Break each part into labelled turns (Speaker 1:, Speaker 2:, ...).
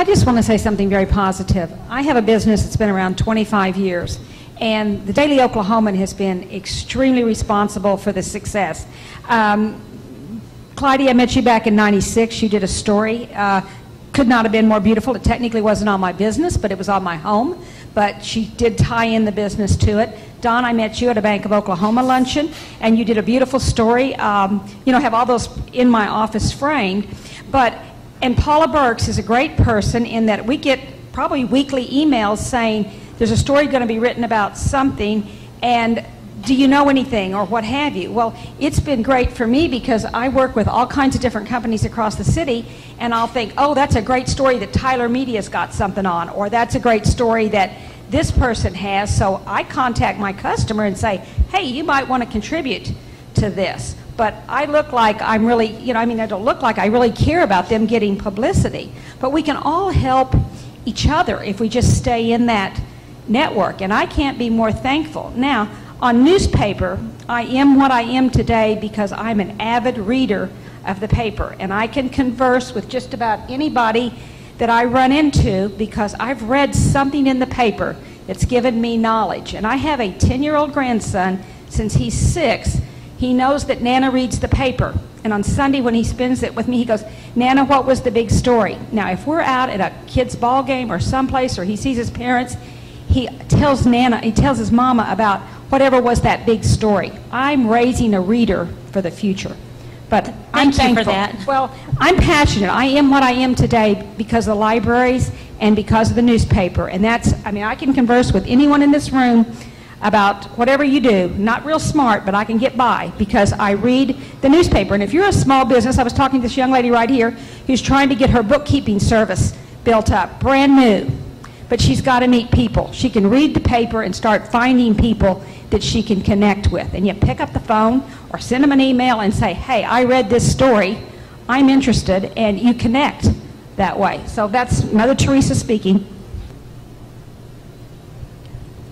Speaker 1: I just want to say something very positive. I have a business that's been around 25 years, and the Daily Oklahoman has been extremely responsible for the success. Um, I met you back in 96. You did a story. Uh, could not have been more beautiful. It technically wasn't on my business, but it was on my home. But she did tie in the business to it. Don, I met you at a Bank of Oklahoma luncheon, and you did a beautiful story. Um, you know, have all those in my office framed. But and Paula Burkes is a great person in that we get probably weekly emails saying there's a story going to be written about something, and do you know anything or what have you? Well, it's been great for me because I work with all kinds of different companies across the city, and I'll think, oh, that's a great story that Tyler Media's got something on, or that's a great story that this person has. So I contact my customer and say, hey, you might want to contribute to this. But I look like I'm really, you know, I mean, I don't look like I really care about them getting publicity. But we can all help each other if we just stay in that network. And I can't be more thankful. Now, on newspaper, I am what I am today because I'm an avid reader of the paper, and I can converse with just about anybody that I run into because I've read something in the paper that's given me knowledge. And I have a 10 year old grandson, since he's six, he knows that Nana reads the paper. And on Sunday, when he spends it with me, he goes, Nana, what was the big story? Now, if we're out at a kid's ball game or someplace, or he sees his parents, he tells Nana, he tells his mama about whatever was that big story. I'm raising a reader for the future. But I'm
Speaker 2: Thank for
Speaker 1: thankful.
Speaker 2: that.
Speaker 1: Well, I'm passionate. I am what I am today because of the libraries and because of the newspaper. And that's, I mean, I can converse with anyone in this room about whatever you do. Not real smart, but I can get by because I read the newspaper. And if you're a small business, I was talking to this young lady right here who's trying to get her bookkeeping service built up, brand new but she's got to meet people. She can read the paper and start finding people that she can connect with. And you pick up the phone or send them an email and say, hey, I read this story, I'm interested, and you connect that way. So that's Mother Teresa speaking.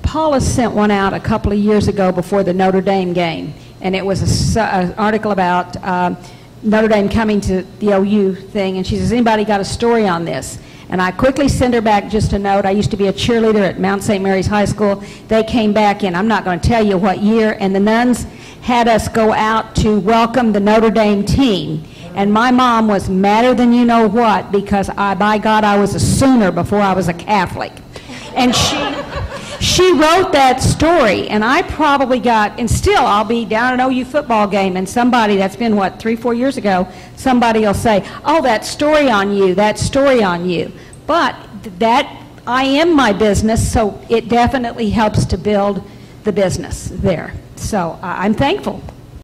Speaker 1: Paula sent one out a couple of years ago before the Notre Dame game, and it was an article about uh, Notre Dame coming to the OU thing, and she says, anybody got a story on this? And I quickly sent her back just a note. I used to be a cheerleader at Mount St. Mary's High School. They came back in, I'm not going to tell you what year, and the nuns had us go out to welcome the Notre Dame team. And my mom was madder than you know what because I, by God, I was a Sooner before I was a Catholic. And she, she wrote that story, and I probably got, and still I'll be down an OU football game, and somebody, that's been what, three, four years ago, somebody will say, oh, that story on you, that story on you. But that, I am my business, so it definitely helps to build the business there. So I'm thankful.